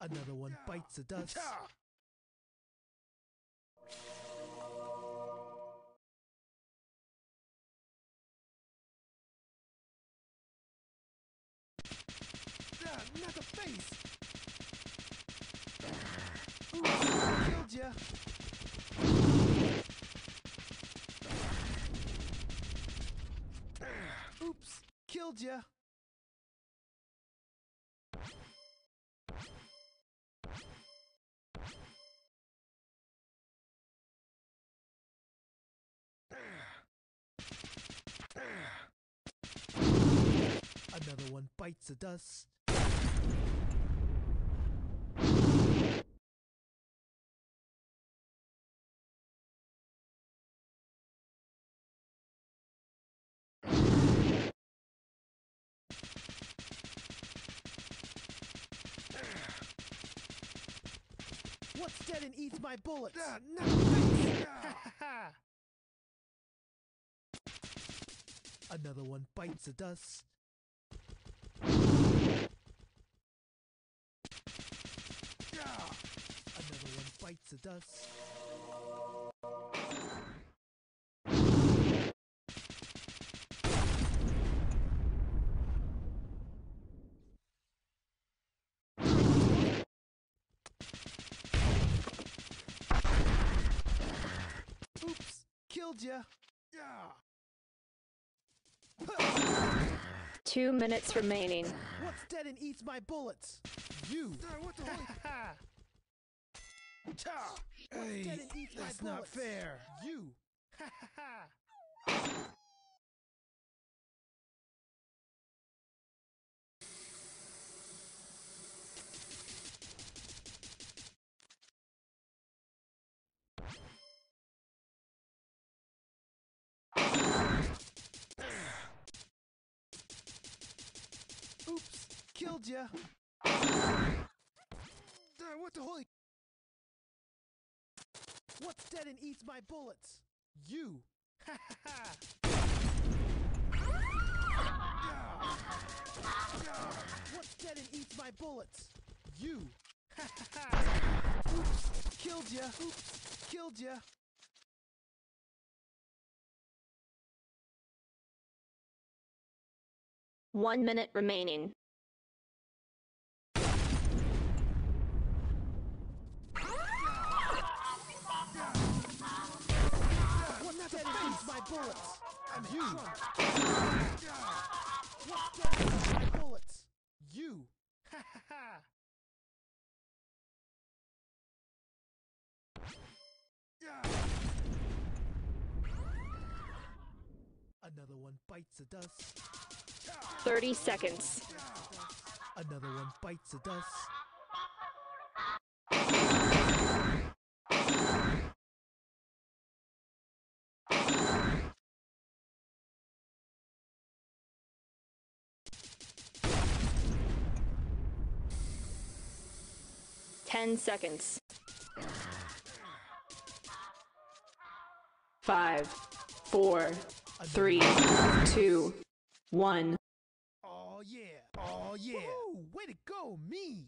Another one bites the dust. Ah, not the face! Ooh, killed ya! Oops, killed ya! Another one bites the dust. What's dead and eats my bullets? Face! Ah. Another one bites the dust. Bites the dust. Oops, killed ya. Ah. Two minutes remaining. What's dead and eats my bullets? You. What the holy... Ha! What's dead Hey, that's not fair. You. Ha ha ha! Oops, killed ya. Ah, what the holy... What's dead and eats my bullets? You. Ha ha ha! What's dead and eats my bullets? You. Ha ha ha! Oops, killed ya. Oops, killed ya. One minute remaining. Bullets? I'm you. What's dead and my bullets? You. Ha ha ha! Another one bites the dust. 30 seconds. Another one bites the dust. Ten seconds. Five, four, three, two, one. Oh yeah. Oh yeah. Woo, way to go, me.